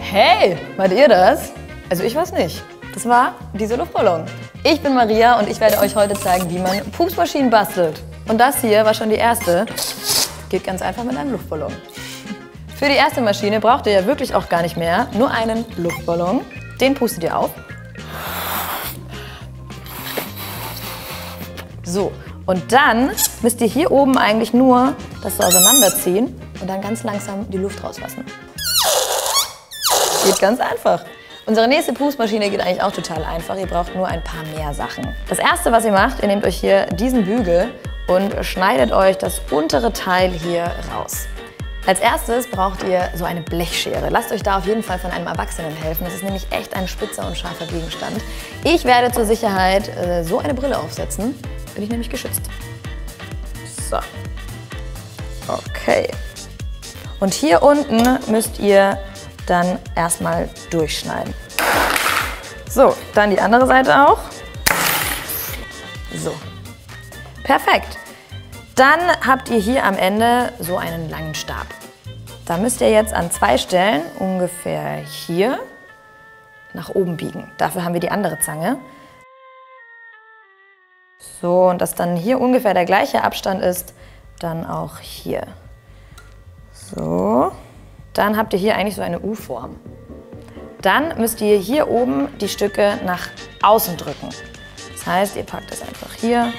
Hey, wart ihr das? Also ich weiß nicht. Das war diese Luftballon. Ich bin Maria und ich werde euch heute zeigen, wie man Pupsmaschinen bastelt. Und das hier war schon die erste. Geht ganz einfach mit einem Luftballon. Für die erste Maschine braucht ihr ja wirklich auch gar nicht mehr, nur einen Luftballon. Den pustet ihr auf. So, und dann müsst ihr hier oben eigentlich nur das so auseinanderziehen und dann ganz langsam die Luft rauslassen. Geht ganz einfach. Unsere nächste Pustmaschine geht eigentlich auch total einfach. Ihr braucht nur ein paar mehr Sachen. Das erste, was ihr macht, ihr nehmt euch hier diesen Bügel und schneidet euch das untere Teil hier raus. Als erstes braucht ihr so eine Blechschere. Lasst euch da auf jeden Fall von einem Erwachsenen helfen. Das ist nämlich echt ein spitzer und scharfer Gegenstand. Ich werde zur Sicherheit äh, so eine Brille aufsetzen. Bin ich nämlich geschützt. So. Okay. Und hier unten müsst ihr dann erstmal durchschneiden. So, dann die andere Seite auch. So. Perfekt. Dann habt ihr hier am Ende so einen langen Stab. Da müsst ihr jetzt an zwei Stellen ungefähr hier nach oben biegen. Dafür haben wir die andere Zange. So, und dass dann hier ungefähr der gleiche Abstand ist, dann auch hier. So. Dann habt ihr hier eigentlich so eine U-Form. Dann müsst ihr hier oben die Stücke nach außen drücken. Das heißt, ihr packt es einfach hier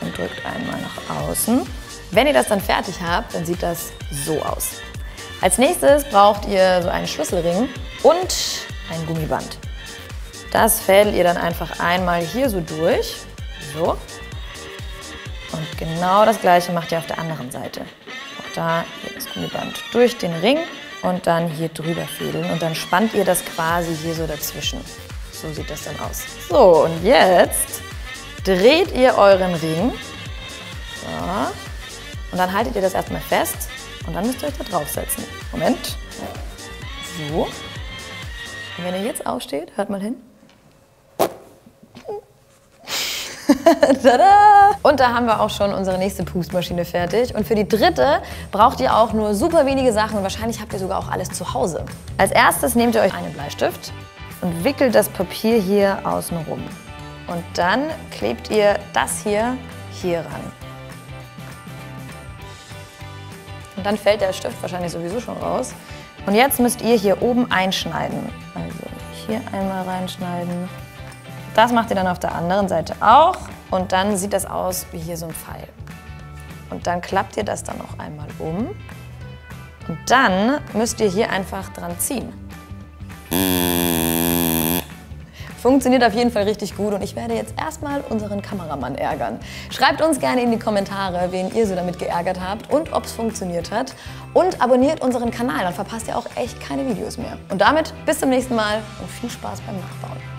und drückt einmal nach außen. Wenn ihr das dann fertig habt, dann sieht das so aus. Als nächstes braucht ihr so einen Schlüsselring und ein Gummiband. Das fädelt ihr dann einfach einmal hier so durch. So. Und genau das gleiche macht ihr auf der anderen Seite. Auch da hier das Gummiband durch den Ring und dann hier drüber fädeln und dann spannt ihr das quasi hier so dazwischen. So sieht das dann aus. So, und jetzt dreht ihr euren Ring. So. Und dann haltet ihr das erstmal fest und dann müsst ihr euch da draufsetzen. Moment. So. Und wenn ihr jetzt aufsteht, hört mal hin. Tada! Und da haben wir auch schon unsere nächste Pustmaschine fertig. Und für die dritte braucht ihr auch nur super wenige Sachen und wahrscheinlich habt ihr sogar auch alles zu Hause. Als erstes nehmt ihr euch einen Bleistift und wickelt das Papier hier außen rum. Und dann klebt ihr das hier hier ran. Und dann fällt der Stift wahrscheinlich sowieso schon raus. Und jetzt müsst ihr hier oben einschneiden. Also hier einmal reinschneiden. Das macht ihr dann auf der anderen Seite auch. Und dann sieht das aus wie hier so ein Pfeil. Und dann klappt ihr das dann noch einmal um. Und dann müsst ihr hier einfach dran ziehen. Funktioniert auf jeden Fall richtig gut und ich werde jetzt erstmal unseren Kameramann ärgern. Schreibt uns gerne in die Kommentare, wen ihr so damit geärgert habt und ob es funktioniert hat. Und abonniert unseren Kanal, dann verpasst ihr auch echt keine Videos mehr. Und damit bis zum nächsten Mal und viel Spaß beim Nachbauen.